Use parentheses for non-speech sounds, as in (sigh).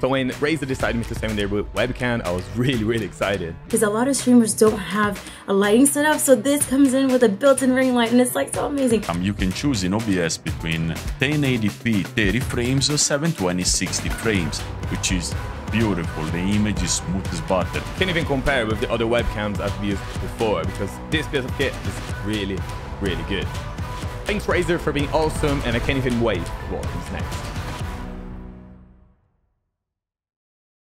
So when Razer decided to send me their webcam, I was (laughs) really, really excited. Because a lot of streamers don't have a lighting setup, so this comes in with a built-in ring light and it's like so amazing. Um, you can choose in OBS between 1080p 30 frames or 720 60 frames, which is beautiful. The image is smooth as butter. Can't even compare with the other webcams I've used before because this piece of kit is really, really good. Thanks Razer for being awesome and I can't even wait for what comes next.